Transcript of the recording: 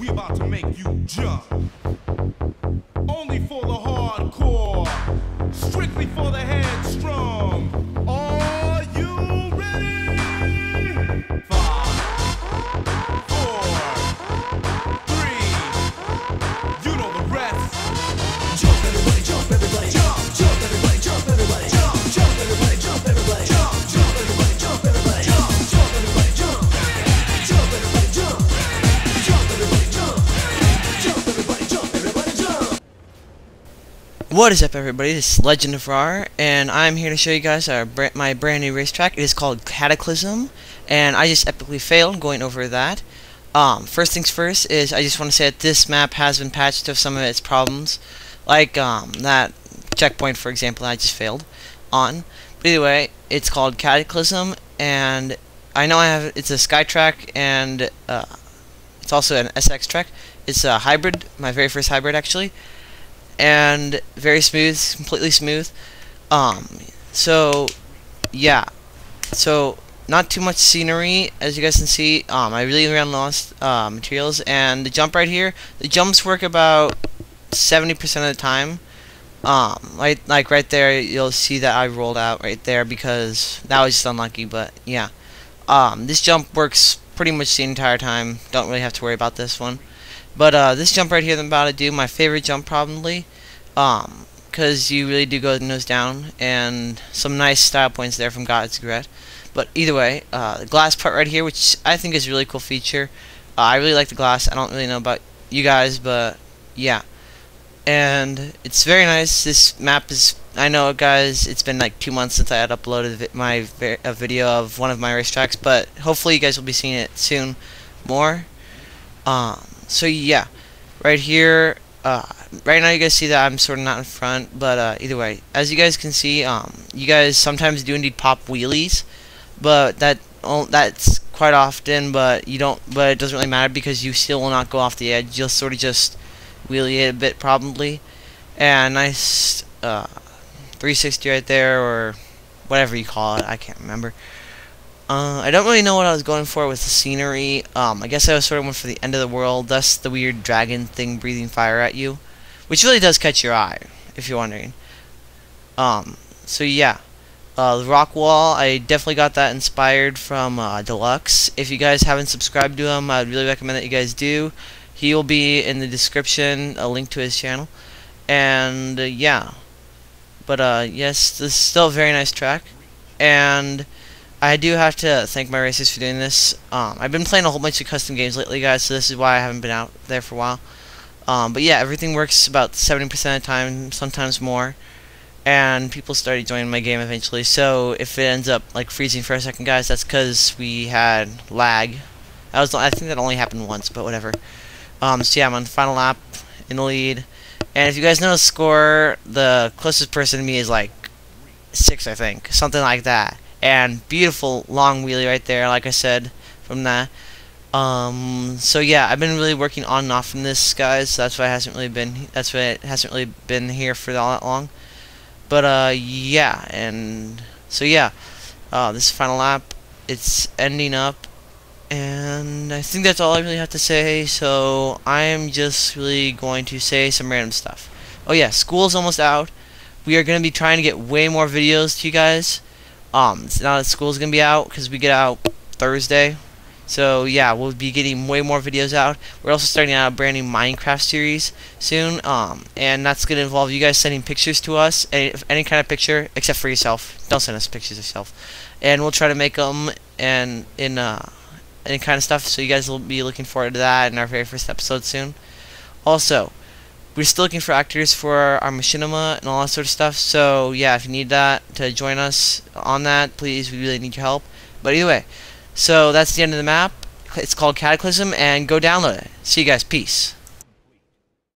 We about to make you jump. Only for the hardcore. Strictly for the headstrong. What is up everybody, this is Legend of Rar, and I'm here to show you guys our bra my brand new racetrack. It is called Cataclysm, and I just epically failed going over that. Um, first things first is I just want to say that this map has been patched of some of its problems, like um, that checkpoint for example I just failed on. But anyway, it's called Cataclysm, and I know I have it's a Sky track and uh, it's also an SX track. It's a hybrid, my very first hybrid actually and very smooth, completely smooth. Um, so yeah, so not too much scenery as you guys can see. Um, I really ran lost uh, materials, and the jump right here, the jumps work about 70% of the time. Um, like like right there, you'll see that I rolled out right there because that was just unlucky. But yeah, um, this jump works pretty much the entire time. Don't really have to worry about this one. But uh, this jump right here that I'm about to do, my favorite jump probably, um, because you really do go nose down, and some nice style points there from God's Regret. But either way, uh, the glass part right here, which I think is a really cool feature. Uh, I really like the glass. I don't really know about you guys, but yeah. And it's very nice. This map is, I know guys, it's been like two months since I had uploaded my a video of one of my racetracks, but hopefully you guys will be seeing it soon more. Um, so yeah, right here, uh, right now you guys see that I'm sort of not in front, but uh, either way, as you guys can see, um, you guys sometimes do indeed pop wheelies, but that that's quite often, but you don't, but it doesn't really matter because you still will not go off the edge. You'll sort of just wheelie it a bit probably, and nice uh, 360 right there or whatever you call it. I can't remember. Uh, I don't really know what I was going for with the scenery. Um, I guess I was sort of went for the end of the world. thus the weird dragon thing breathing fire at you, which really does catch your eye, if you're wondering. Um, so yeah, uh, the rock wall. I definitely got that inspired from uh, Deluxe. If you guys haven't subscribed to him, I'd really recommend that you guys do. He will be in the description, a link to his channel, and uh, yeah. But uh, yes, this is still a very nice track, and. I do have to thank my racers for doing this. Um, I've been playing a whole bunch of custom games lately, guys, so this is why I haven't been out there for a while. Um, but yeah, everything works about 70% of the time, sometimes more. And people started joining my game eventually, so if it ends up like freezing for a second, guys, that's because we had lag. That was I think that only happened once, but whatever. Um, so yeah, I'm on the final lap in the lead. And if you guys know the score, the closest person to me is like six, I think, something like that and beautiful long wheelie right there like I said from that um so yeah I've been really working on and off from this guys so that's why it hasn't really been that's why it hasn't really been here for all that long. But uh yeah and so yeah uh this final lap it's ending up and I think that's all I really have to say so I'm just really going to say some random stuff. Oh yeah school's almost out. We are going to be trying to get way more videos to you guys um, now that school's gonna be out because we get out Thursday. So yeah, we'll be getting way more videos out. We're also starting out a brand new Minecraft series soon, um, and that's gonna involve you guys sending pictures to us, any, any kind of picture except for yourself. Don't send us pictures of yourself, and we'll try to make them and in uh, any kind of stuff. So you guys will be looking forward to that in our very first episode soon. Also, we're still looking for actors for our machinima and all that sort of stuff. So yeah, if you need that to join us on that, please, we really need your help. But either way, so that's the end of the map. It's called Cataclysm, and go download it. See you guys. Peace.